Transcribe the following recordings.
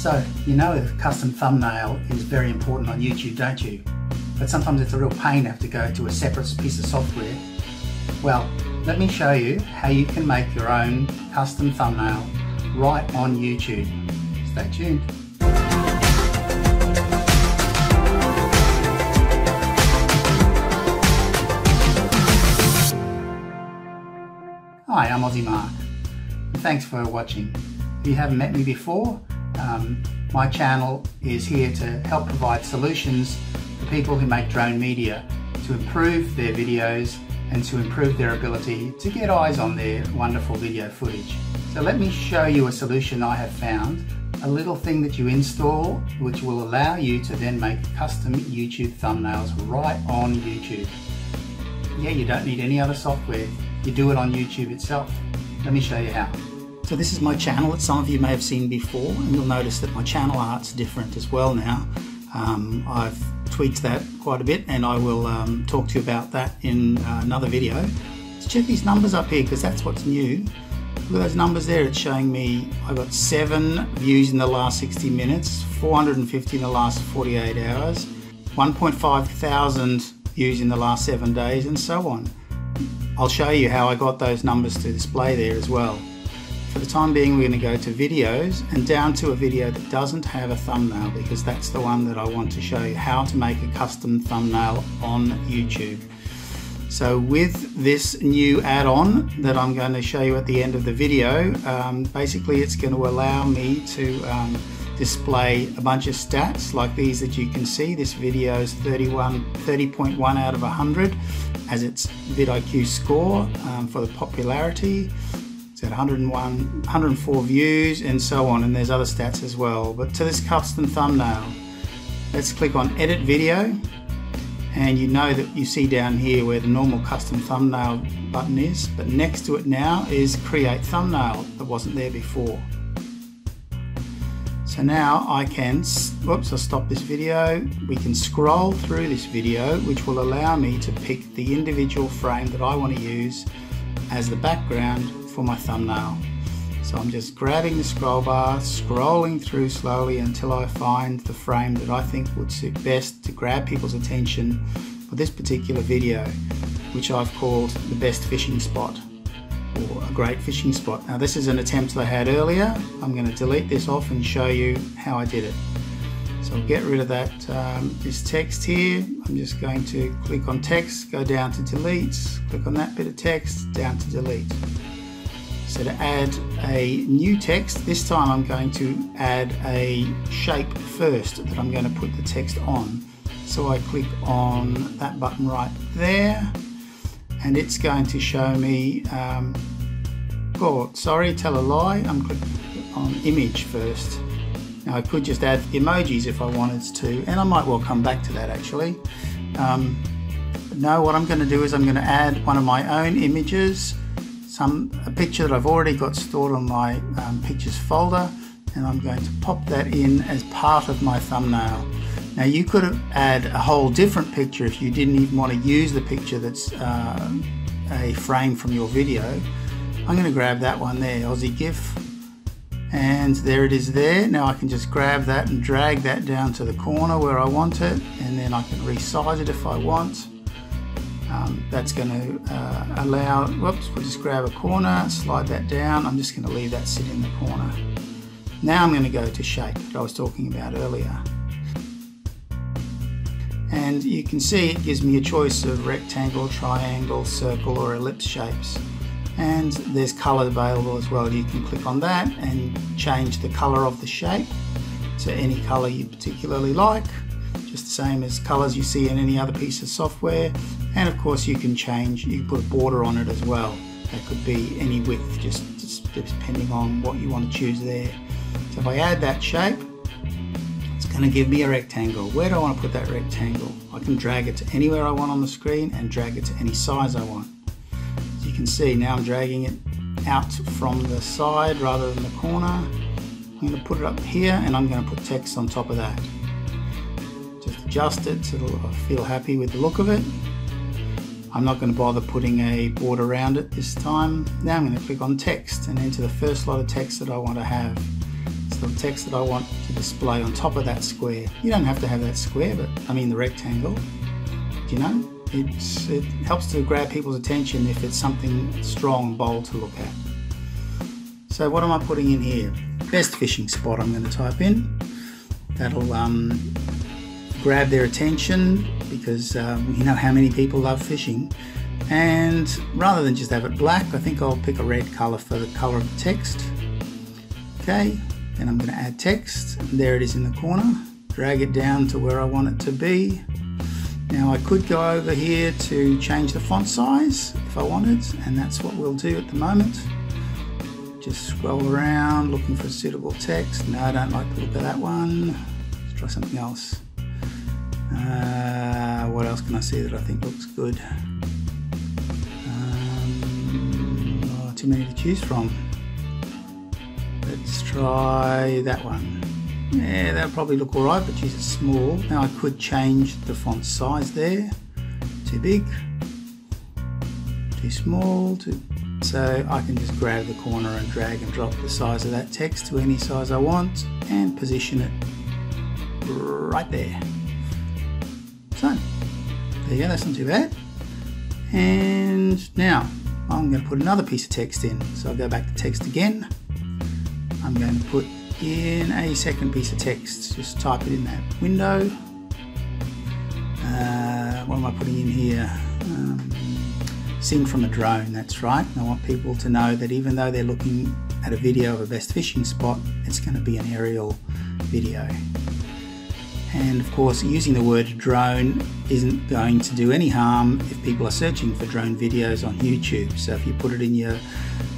So, you know a custom thumbnail is very important on YouTube, don't you? But sometimes it's a real pain to have to go to a separate piece of software. Well, let me show you how you can make your own custom thumbnail right on YouTube. Stay tuned. Hi, I'm Aussie Mark. Thanks for watching. If you haven't met me before, um, my channel is here to help provide solutions for people who make drone media to improve their videos and to improve their ability to get eyes on their wonderful video footage. So let me show you a solution I have found, a little thing that you install which will allow you to then make custom YouTube thumbnails right on YouTube. Yeah, you don't need any other software, you do it on YouTube itself. Let me show you how. So this is my channel that some of you may have seen before and you'll notice that my channel art's different as well now. Um, I've tweaked that quite a bit and I will um, talk to you about that in uh, another video. Let's check these numbers up here because that's what's new. Look at those numbers there, it's showing me I've got 7 views in the last 60 minutes, 450 in the last 48 hours, 1.5 thousand views in the last 7 days and so on. I'll show you how I got those numbers to display there as well. For the time being we're going to go to videos and down to a video that doesn't have a thumbnail because that's the one that I want to show you how to make a custom thumbnail on YouTube. So with this new add-on that I'm going to show you at the end of the video, um, basically it's going to allow me to um, display a bunch of stats like these that you can see. This video is 31, 30.1 out of 100 as its vidIQ score um, for the popularity. It's got 101, 104 views and so on, and there's other stats as well. But to this custom thumbnail, let's click on Edit Video, and you know that you see down here where the normal custom thumbnail button is, but next to it now is Create Thumbnail that wasn't there before. So now I can, whoops, I'll stop this video. We can scroll through this video, which will allow me to pick the individual frame that I want to use as the background for my thumbnail. So I'm just grabbing the scroll bar, scrolling through slowly until I find the frame that I think would suit best to grab people's attention for this particular video, which I've called the best fishing spot or a great fishing spot. Now this is an attempt that I had earlier. I'm going to delete this off and show you how I did it. So I'll get rid of that um, this text here. I'm just going to click on text, go down to delete, click on that bit of text, down to delete. So to add a new text, this time I'm going to add a shape first that I'm going to put the text on. So I click on that button right there and it's going to show me, um, oh sorry, tell a lie, I'm clicking on image first. Now I could just add emojis if I wanted to and I might well come back to that actually. Um, no, what I'm going to do is I'm going to add one of my own images some a picture that I've already got stored on my um, pictures folder and I'm going to pop that in as part of my thumbnail. Now you could add a whole different picture if you didn't even want to use the picture that's uh, a frame from your video. I'm going to grab that one there, Aussie GIF, and there it is there. Now I can just grab that and drag that down to the corner where I want it and then I can resize it if I want. Um, that's going to uh, allow, whoops, we'll just grab a corner, slide that down. I'm just going to leave that sit in the corner. Now I'm going to go to shape that I was talking about earlier. And you can see it gives me a choice of rectangle, triangle, circle or ellipse shapes. And there's color available as well. You can click on that and change the color of the shape to any color you particularly like just the same as colors you see in any other piece of software and of course you can change you can put a border on it as well. That could be any width just, just depending on what you want to choose there. So if I add that shape it's going to give me a rectangle. Where do I want to put that rectangle? I can drag it to anywhere I want on the screen and drag it to any size I want. As you can see now I'm dragging it out from the side rather than the corner. I'm going to put it up here and I'm going to put text on top of that. Just adjust it so I feel happy with the look of it. I'm not going to bother putting a border around it this time. Now I'm going to click on text and enter the first lot of text that I want to have. It's the text that I want to display on top of that square. You don't have to have that square, but I mean the rectangle. You know? It's, it helps to grab people's attention if it's something strong bold to look at. So what am I putting in here? Best fishing spot I'm going to type in. That'll um, grab their attention because um, you know how many people love fishing. And rather than just have it black, I think I'll pick a red color for the color of the text. Okay, then I'm going to add text. There it is in the corner. Drag it down to where I want it to be. Now I could go over here to change the font size if I wanted, and that's what we'll do at the moment. Just scroll around looking for suitable text. No, I don't like the look of that one. Let's try something else. Uh, what else can I see that I think looks good? Um, oh, too many to choose from. Let's try that one. Yeah, that'll probably look alright, but geez, it's small. Now I could change the font size there. Too big, too small, too... So I can just grab the corner and drag and drop the size of that text to any size I want and position it right there. There you go, that's not too bad. And now I'm going to put another piece of text in. So I'll go back to text again. I'm going to put in a second piece of text. Just type it in that window. Uh, what am I putting in here? Um, from a drone, that's right. I want people to know that even though they're looking at a video of a best fishing spot, it's going to be an aerial video. And of course, using the word drone isn't going to do any harm if people are searching for drone videos on YouTube. So if you put it in your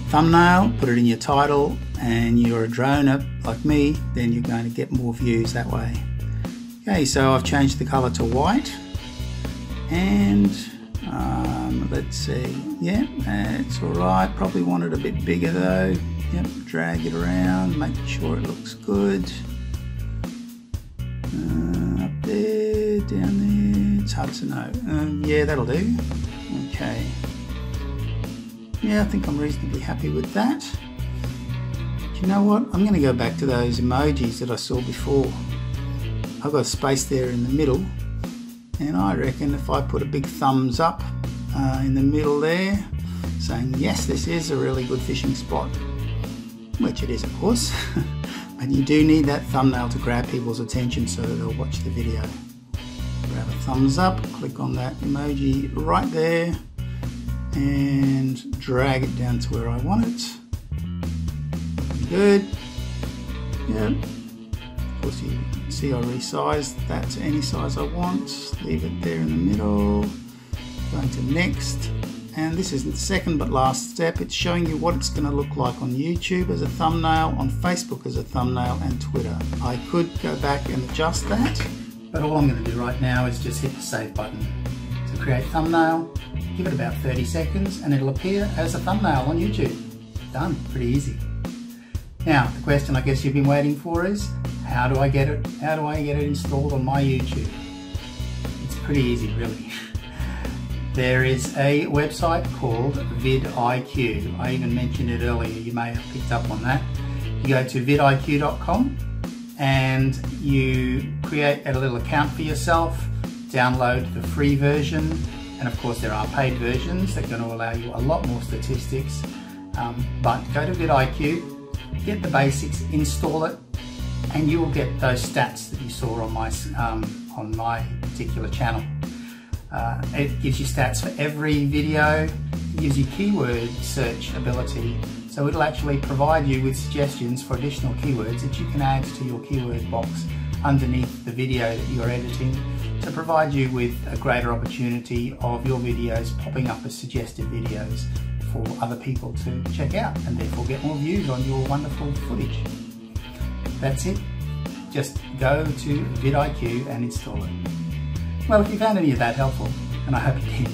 thumbnail, put it in your title, and you're a droner like me, then you're going to get more views that way. Okay, so I've changed the color to white. And um, let's see, yeah, it's all right. Probably want it a bit bigger though. Yep, drag it around, make sure it looks good. Up there, down there, it's hard to know. Um, yeah, that'll do. Okay. Yeah, I think I'm reasonably happy with that. Do you know what? I'm going to go back to those emojis that I saw before. I've got a space there in the middle. And I reckon if I put a big thumbs up uh, in the middle there, saying yes, this is a really good fishing spot, which it is, of course. And you do need that thumbnail to grab people's attention so that they'll watch the video. Grab a thumbs up, click on that emoji right there and drag it down to where I want it. Good. Yep. Of course you see I resized that to any size I want. Leave it there in the middle. Going to next and this is the second but last step. It's showing you what it's going to look like on YouTube as a thumbnail, on Facebook as a thumbnail, and Twitter. I could go back and adjust that, but all I'm going to do right now is just hit the save button. To create thumbnail, give it about 30 seconds and it'll appear as a thumbnail on YouTube. Done, pretty easy. Now, the question I guess you've been waiting for is, how do I get it, how do I get it installed on my YouTube? It's pretty easy, really. There is a website called vidIQ. I even mentioned it earlier, you may have picked up on that. You go to vidiq.com and you create a little account for yourself, download the free version, and of course there are paid versions that are going to allow you a lot more statistics. Um, but go to vidIQ, get the basics, install it, and you will get those stats that you saw on my, um, on my particular channel. Uh, it gives you stats for every video, it gives you keyword search ability, so it'll actually provide you with suggestions for additional keywords that you can add to your keyword box underneath the video that you're editing to provide you with a greater opportunity of your videos popping up as suggested videos for other people to check out and therefore get more views on your wonderful footage. That's it. Just go to vidIQ and install it. Well, if you found any of that helpful, and I hope you did,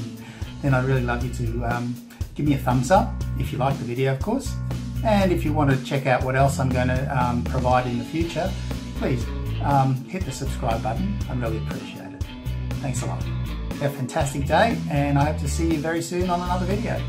then I'd really love you to um, give me a thumbs up if you like the video, of course. And if you want to check out what else I'm going to um, provide in the future, please um, hit the subscribe button. I really appreciate it. Thanks a lot. Have a fantastic day, and I hope to see you very soon on another video.